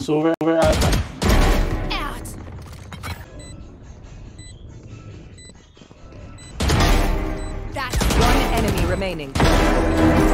So we're, we're Out. Out. That's One enemy remaining. Woo.